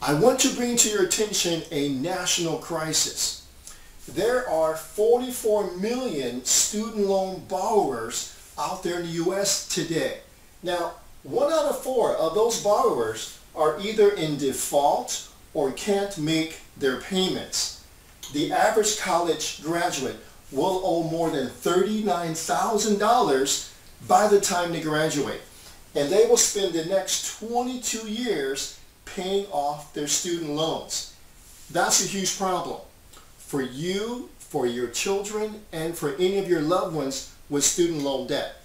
I want to bring to your attention a national crisis. There are 44 million student loan borrowers out there in the U.S. today. Now, one out of four of those borrowers are either in default or can't make their payments. The average college graduate will owe more than $39,000 by the time they graduate. And they will spend the next 22 years paying off their student loans. That's a huge problem for you, for your children, and for any of your loved ones with student loan debt.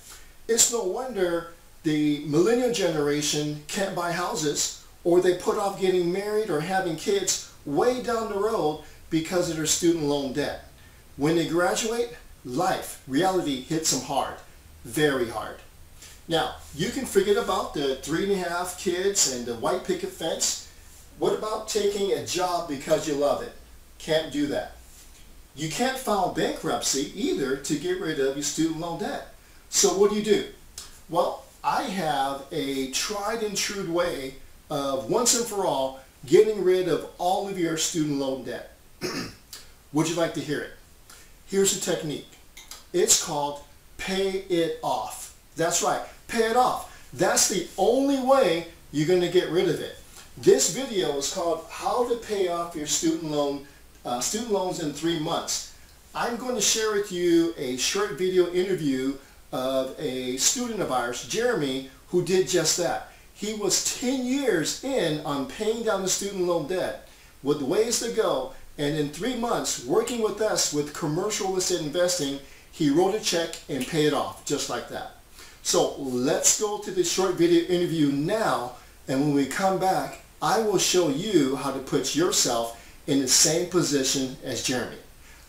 It's no wonder the millennial generation can't buy houses or they put off getting married or having kids way down the road because of their student loan debt. When they graduate, life, reality hits them hard, very hard. Now, you can forget about the three and a half kids and the white picket fence. What about taking a job because you love it? Can't do that. You can't file bankruptcy either to get rid of your student loan debt. So what do you do? Well, I have a tried and true way of once and for all getting rid of all of your student loan debt. Would you like to hear it? Here's the technique. It's called pay it off. That's right, pay it off. That's the only way you're going to get rid of it. This video is called How to Pay Off Your Student Loan uh, Student Loans in Three Months. I'm going to share with you a short video interview of a student of ours, Jeremy, who did just that. He was 10 years in on paying down the student loan debt with ways to go and in three months, working with us with commercial estate investing, he wrote a check and paid it off just like that. So let's go to the short video interview now. And when we come back, I will show you how to put yourself in the same position as Jeremy.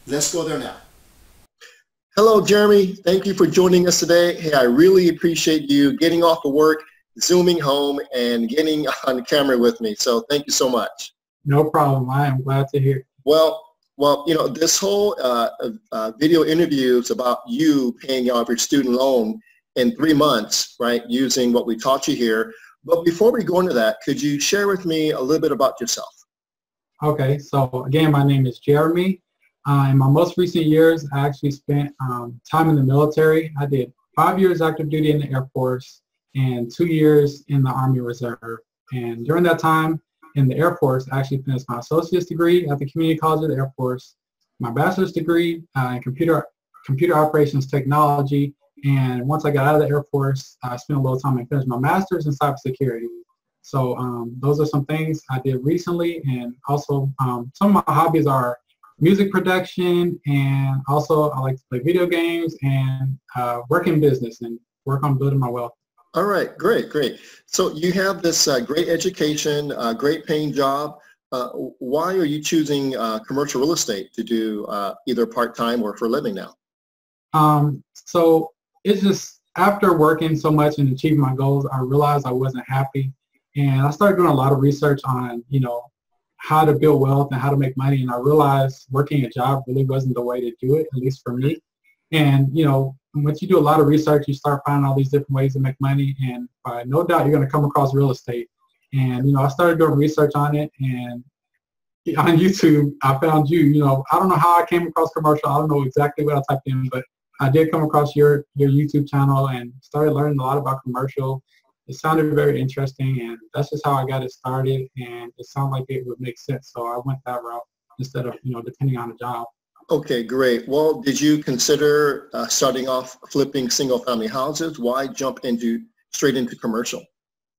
Let's go there now. Hello, Jeremy. Thank you for joining us today. Hey, I really appreciate you getting off of work, zooming home, and getting on camera with me. So thank you so much. No problem. I am glad to hear. Well, well, you know, this whole uh, uh, video interview is about you paying off your student loan in three months, right, using what we taught you here. But before we go into that, could you share with me a little bit about yourself? Okay, so again, my name is Jeremy. Uh, in my most recent years, I actually spent um, time in the military. I did five years active duty in the Air Force and two years in the Army Reserve. And during that time, in the Air Force, I actually finished my associate's degree at the Community College of the Air Force, my bachelor's degree uh, in computer computer operations technology, and once I got out of the Air Force, I spent a little time and finished my master's in cybersecurity. So um, those are some things I did recently, and also um, some of my hobbies are music production, and also I like to play video games and uh, work in business and work on building my wealth. All right, great, great. So you have this uh, great education, uh, great paying job. Uh, why are you choosing uh, commercial real estate to do uh, either part-time or for a living now? Um, so it's just after working so much and achieving my goals, I realized I wasn't happy. And I started doing a lot of research on, you know, how to build wealth and how to make money. And I realized working a job really wasn't the way to do it, at least for me. And, you know, once you do a lot of research, you start finding all these different ways to make money, and by no doubt, you're going to come across real estate. And you know, I started doing research on it, and on YouTube, I found you. You know, I don't know how I came across commercial. I don't know exactly what I typed in, but I did come across your your YouTube channel and started learning a lot about commercial. It sounded very interesting, and that's just how I got it started. And it sounded like it would make sense, so I went that route instead of you know depending on a job. Okay, great. Well, did you consider uh, starting off flipping single-family houses? Why jump into straight into commercial?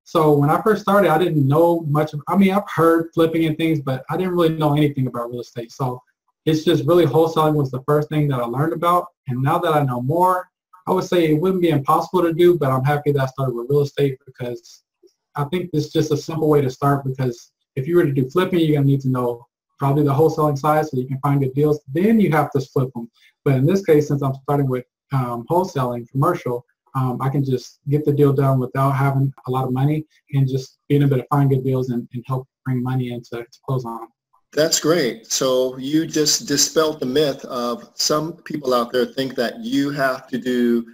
So when I first started, I didn't know much. Of, I mean, I've heard flipping and things, but I didn't really know anything about real estate. So it's just really wholesaling was the first thing that I learned about. And now that I know more, I would say it wouldn't be impossible to do, but I'm happy that I started with real estate because I think it's just a simple way to start because if you were to do flipping, you're going to need to know probably the wholesaling side so you can find good deals. Then you have to flip them. But in this case, since I'm starting with um, wholesaling, commercial, um, I can just get the deal done without having a lot of money and just being able to find good deals and, and help bring money in to, to close on. That's great. So you just dispelled the myth of some people out there think that you have to do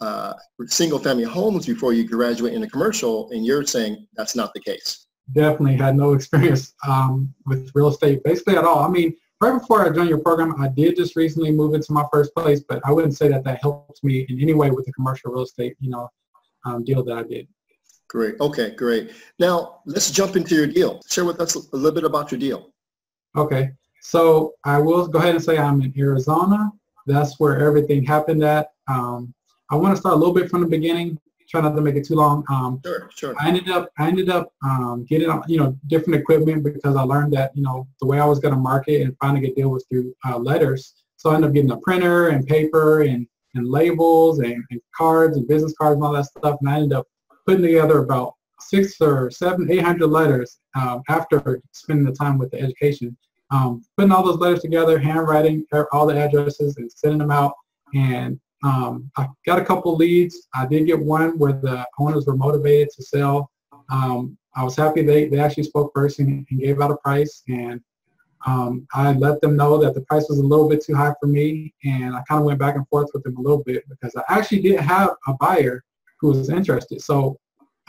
uh, single family homes before you graduate into commercial and you're saying that's not the case. definitely had no experience um, with real estate basically at all. I mean, right before I joined your program, I did just recently move into my first place, but I wouldn't say that that helped me in any way with the commercial real estate, you know, um, deal that I did. Great. Okay, great. Now let's jump into your deal. Share with us a little bit about your deal. Okay. So I will go ahead and say I'm in Arizona. That's where everything happened at. Um, I want to start a little bit from the beginning. Try not to make it too long. Um, sure, sure. I ended up, I ended up um, getting, you know, different equipment because I learned that, you know, the way I was going to market and find a deal was through uh, letters. So I ended up getting a printer and paper and, and labels and, and cards and business cards and all that stuff. And I ended up putting together about six or seven, eight hundred letters um, after spending the time with the education um, putting all those letters together, handwriting all the addresses and sending them out. And um, I got a couple leads. I did get one where the owners were motivated to sell. Um, I was happy they, they actually spoke first and, and gave out a price. And um, I let them know that the price was a little bit too high for me. And I kind of went back and forth with them a little bit because I actually did have a buyer who was interested. So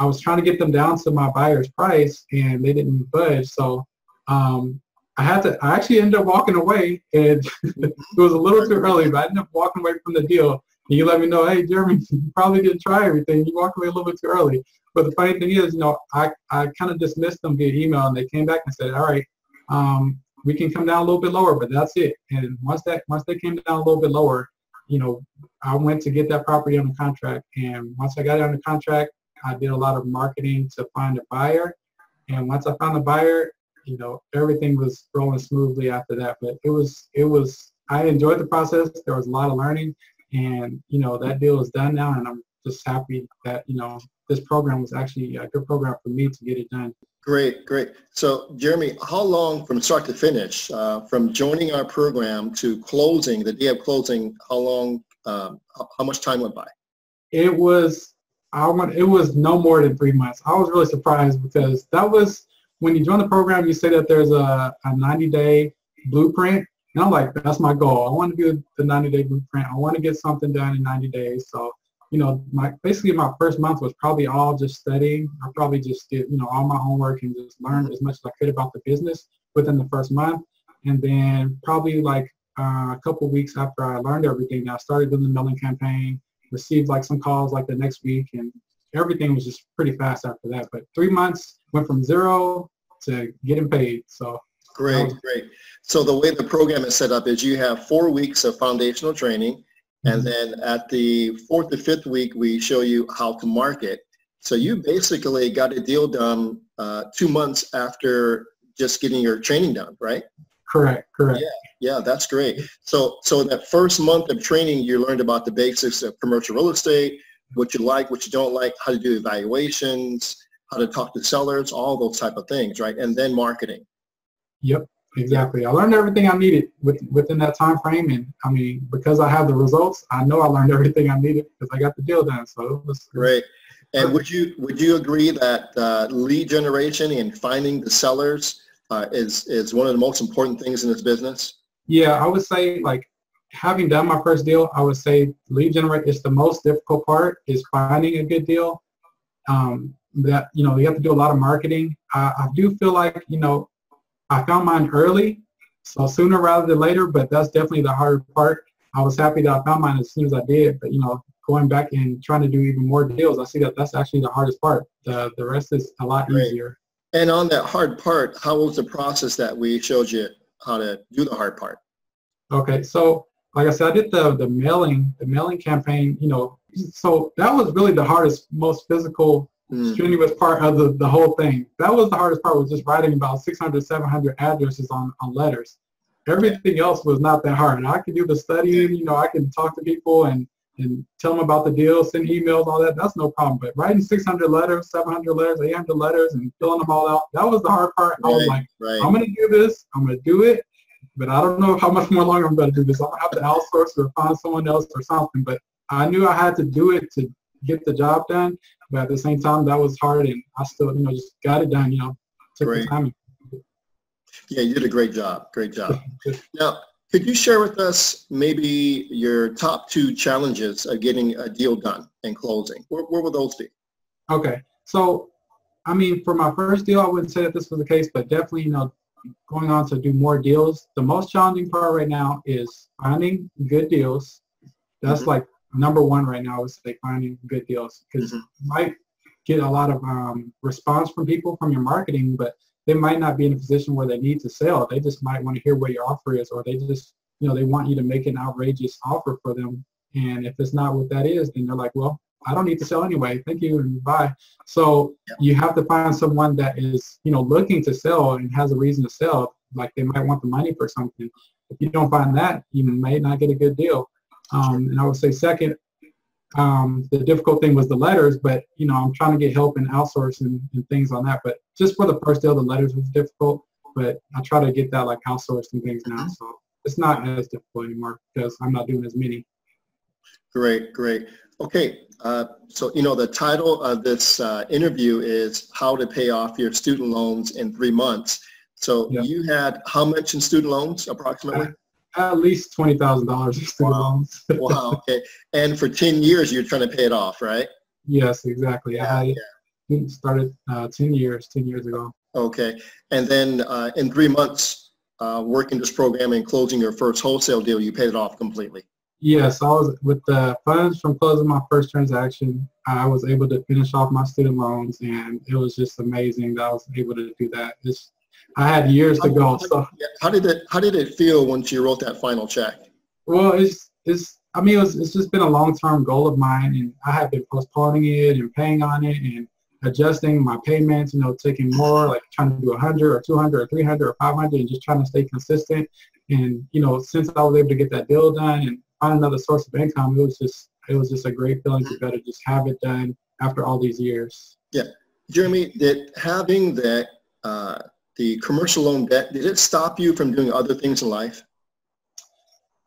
I was trying to get them down to my buyer's price and they didn't budge. So um, I had to, I actually ended up walking away and it was a little too early, but I ended up walking away from the deal. And you let me know, hey, Jeremy, you probably didn't try everything. You walked away a little bit too early. But the funny thing is, you know, I, I kind of dismissed them via email and they came back and said, all right, um, we can come down a little bit lower, but that's it. And once that, once they came down a little bit lower, you know, I went to get that property on the contract. And once I got it on the contract, I did a lot of marketing to find a buyer. And once I found a buyer, you know, everything was rolling smoothly after that. But it was, it was, I enjoyed the process. There was a lot of learning and, you know, that deal is done now and I'm just happy that, you know, this program was actually a good program for me to get it done. Great, great. So Jeremy, how long from start to finish, uh, from joining our program to closing, the day of closing, how long, um, how much time went by? It was, I want, it was no more than three months. I was really surprised because that was, when you join the program, you say that there's a, a 90-day blueprint. And I'm like, that's my goal. I want to do the 90-day blueprint. I want to get something done in 90 days. So, you know, my basically my first month was probably all just studying. I probably just did, you know, all my homework and just learned as much as I could about the business within the first month. And then probably like uh, a couple weeks after I learned everything, I started doing the mailing campaign, received like some calls like the next week, and everything was just pretty fast after that. But three months went from zero to getting paid. So great, was, great. So the way the program is set up is you have four weeks of foundational training, and mm-hmm. then at the fourth to fifth week, we show you how to market. So you basically got a deal done uh, two months after just getting your training done, right? Correct, correct. Yeah, yeah, that's great. So, so that first month of training, you learned about the basics of commercial real estate, what you like, what you don't like, how to do evaluations, how to talk to sellers, all those type of things, right? And then marketing. Yep, exactly. I learned everything I needed with, within that time frame, and I mean, because I have the results, I know I learned everything I needed because I got the deal done. So it was great. And would you would you agree that uh, lead generation and finding the sellers uh, is is one of the most important things in this business? Yeah, I would say like having done my first deal, I would say lead generate is the most difficult part is finding a good deal. Um, that you know you have to do a lot of marketing. I, I do feel like you know I found mine early, so sooner rather than later. But that's definitely the hard part. I was happy that I found mine as soon as I did, but you know going back and trying to do even more deals, I see that that's actually the hardest part. The the rest is a lot Great. easier. And on that hard part, how was the process that we showed you how to do the hard part? Okay, so like I said, I did the the mailing the mailing campaign. You know, so that was really the hardest, most physical mm. strenuous part of the, the whole thing. That was the hardest part was just writing about 600, 700 addresses on, on letters. Everything else was not that hard. And I could do the studying, you know, I can talk to people and, and tell them about the deal, send emails, all that. That's no problem. But writing 600 letters, 700 letters, 800 letters, and filling them all out, that was the hard part. Right, I was like, right. I'm going to do this. I'm going to do it. But I don't know how much more longer I'm going to do this. I'm going to have to outsource or find someone else or something. But I knew I had to do it to get the job done. But at the same time, that was hard, and I still, you know, just got it done. You know, took great. the time. Yeah, you did a great job. Great job. now, could you share with us maybe your top two challenges of getting a deal done and closing? Where, where will those be? Okay, so I mean, for my first deal, I wouldn't say that this was the case, but definitely, you know, going on to do more deals. The most challenging part right now is finding good deals. That's mm-hmm. like number one right now is like finding good deals because mm-hmm. you might get a lot of um, response from people from your marketing, but they might not be in a position where they need to sell. They just might want to hear what your offer is, or they just, you know, they want you to make an outrageous offer for them. And if it's not what that is, then they're like, well, I don't need to sell anyway. Thank you and bye. So you have to find someone that is, you know, looking to sell and has a reason to sell. Like they might want the money for something. If you don't find that, you may not get a good deal. Um, and I would say second, um, the difficult thing was the letters, but you know, I'm trying to get help and outsource and, things on that. But just for the first deal, the letters was difficult, but I try to get that like outsourced and things now. Mm-hmm. So it's not as difficult anymore because I'm not doing as many. Great, great. Okay, uh, so you know the title of this uh, interview is "How to Pay Off Your Student Loans in Three Months." So you had how much in student loans approximately? At, least twenty thousand dollars in student wow. loans. wow. Okay, and for ten years you're trying to pay it off, right? Yes, exactly. Yeah, I yeah. started uh, ten years, ten years ago. Okay, and then uh, in three months, uh, working this program and closing your first wholesale deal, you paid it off completely. Yes, I was with the funds from closing my first transaction. I was able to finish off my student loans, and it was just amazing that I was able to do that. It's, I had years to go. So how did it how did it feel once you wrote that final check? Well, it's it's I mean it was, it's just been a long term goal of mine, and I have been postponing it and paying on it and adjusting my payments. You know, taking more like trying to do 100 or 200 or 300 or 500, and just trying to stay consistent. And you know, since I was able to get that deal done and find another source of income, it was just it was just a great feeling to better just have it done after all these years. Yeah, Jeremy, that having that uh, the commercial loan debt did it stop you from doing other things in life?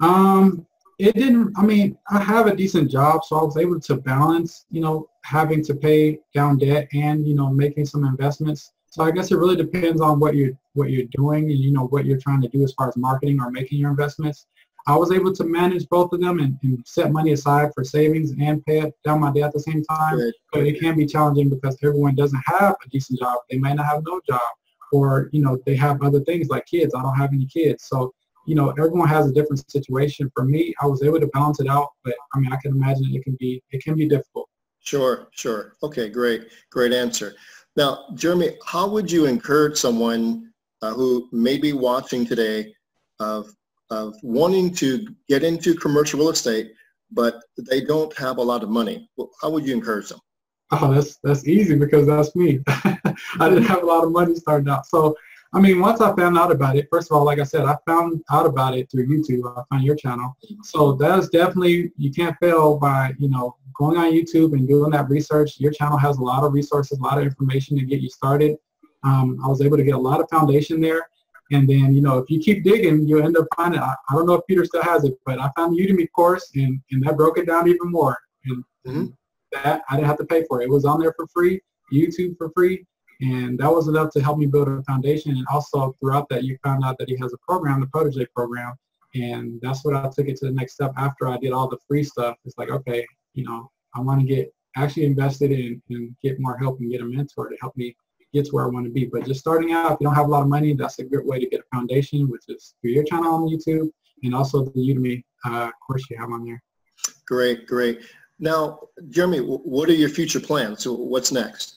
Um, it didn't. I mean, I have a decent job, so I was able to balance, you know, having to pay down debt and you know making some investments. So I guess it really depends on what you're what you're doing and you know what you're trying to do as far as marketing or making your investments. I was able to manage both of them and, and, set money aside for savings and pay down my debt at the same time. But it can be challenging because everyone doesn't have a decent job. They may not have no job or, you know, they have other things like kids. I don't have any kids. So, you know, everyone has a different situation. For me, I was able to balance it out, but I mean, I can imagine it can be, it can be difficult. Sure, sure. Okay, great, great answer. Now, Jeremy, how would you encourage someone uh, who may be watching today of of wanting to get into commercial real estate, but they don't have a lot of money. How would you encourage them? Oh, that's that's easy because that's me. I didn't have a lot of money starting out. So, I mean, once I found out about it, first of all, like I said, I found out about it through YouTube. I found your channel. So that's definitely, you can't fail by, you know, going on YouTube and doing that research. Your channel has a lot of resources, a lot of information to get you started. Um, I was able to get a lot of foundation there. And then, you know, if you keep digging, you end up finding, I, I don't know if Peter still has it, but I found the Udemy course and, and that broke it down even more. And mm-hmm. That I didn't have to pay for it. It was on there for free, YouTube for free. And that was enough to help me build a foundation. And also throughout that, you found out that he has a program, the Protege program. And that's what I took it to the next step after I did all the free stuff. It's like, okay, you know, I want to get actually invested in and get more help and get a mentor to help me get to where I want to be. But just starting out, if you don't have a lot of money, that's a good way to get a foundation, which is through your channel on YouTube and also the Udemy uh, course you have on there. Great, great. Now, Jeremy, what are your future plans? So what's next?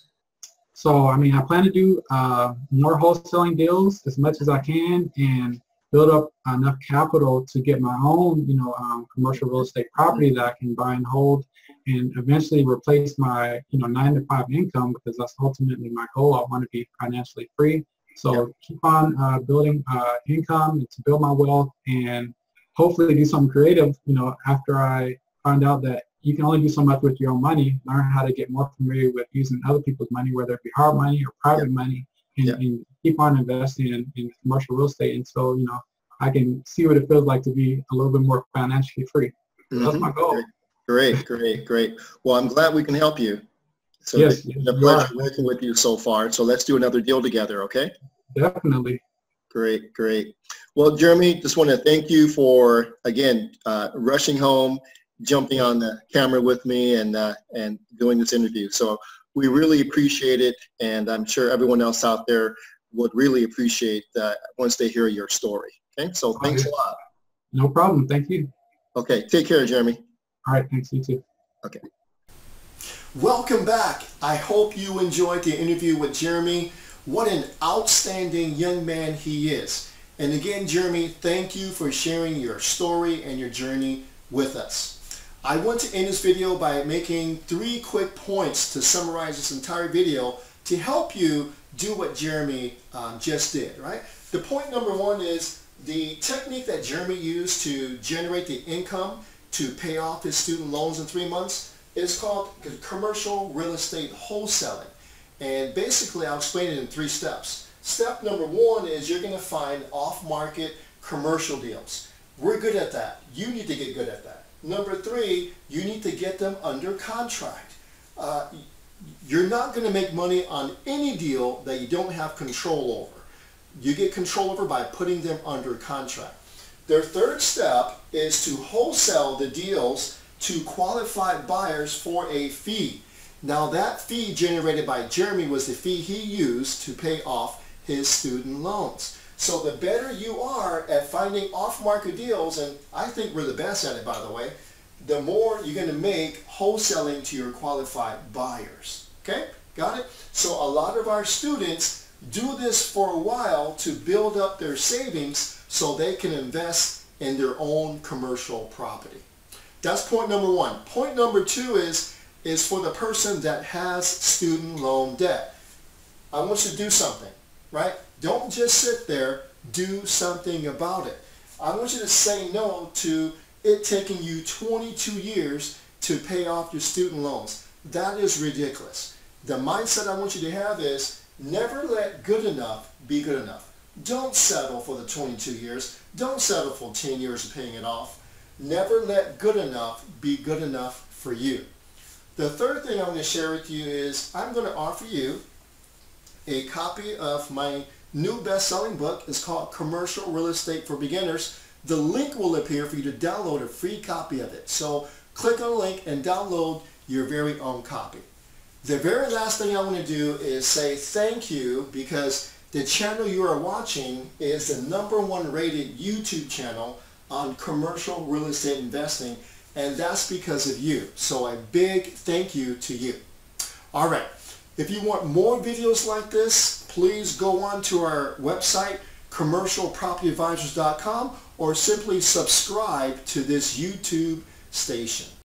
So, I mean, I plan to do uh, more wholesaling deals as much as I can and build up enough capital to get my own, you know, um, commercial real estate property that I can buy and hold and eventually replace my, you know, nine to five income because that's ultimately my goal. I want to be financially free. So yeah. keep on uh, building uh, income to build my wealth and hopefully do something creative, you know, after I find out that you can only do so much with your own money, learn how to get more familiar with using other people's money, whether it be hard money or private yeah. money, and, yeah. and, keep on investing in, in commercial real estate until, you know, I can see what it feels like to be a little bit more financially free. Mm-hmm. That's my goal. Great, great, great. Well, I'm glad we can help you. So yes, it's been a pleasure working with you so far. So let's do another deal together, okay? Definitely. Great, great. Well, Jeremy, just want to thank you for, again, uh, rushing home, jumping on the camera with me and, uh, and doing this interview. So we really appreciate it, and I'm sure everyone else out there would really appreciate that once they hear your story. Okay, so thanks a lot. No problem. Thank you. Okay, take care, Jeremy. All right, thanks. You too. Okay. Welcome back. I hope you enjoyed the interview with Jeremy. What an outstanding young man he is. And again, Jeremy, thank you for sharing your story and your journey with us. I want to end this video by making three quick points to summarize this entire video to help you do what Jeremy um, just did, right? The point number one is the technique that Jeremy used to generate the income to pay off his student loans in three months is called commercial real estate wholesaling. And basically, I'll explain it in three steps. Step number one is you're going to find off-market commercial deals. We're good at that. You need to get good at that. Number three, you need to get them under contract. Uh, you're not going to make money on any deal that you don't have control over. You get control over by putting them under contract. Their third step is to wholesale the deals to qualified buyers for a fee. Now that fee generated by Jeremy was the fee he used to pay off his student loans. So the better you are at finding off-market deals, and I think we're the best at it by the way, the more you're going to make wholesaling to your qualified buyers. Okay? Got it? So a lot of our students do this for a while to build up their savings so they can invest in their own commercial property. That's point number one. Point number two is, is for the person that has student loan debt. I want you to do something, right? Don't just sit there, do something about it. I want you to say no to it taking you 22 years to pay off your student loans. That is ridiculous. The mindset I want you to have is never let good enough be good enough. Don't settle for the 22 years. Don't settle for 10 years of paying it off. Never let good enough be good enough for you. The third thing I'm going to share with you is I'm going to offer you a copy of my new best-selling book. is called Commercial Real Estate for Beginners. The link will appear for you to download a free copy of it. So click on the link and download your very own copy. The very last thing I want to do is say thank you because the channel you are watching is the number one rated YouTube channel on commercial real estate investing and that's because of you. So a big thank you to you. All right. If you want more videos like this, please go on to our website, commercialpropertyadvisors.com, or simply subscribe to this YouTube station.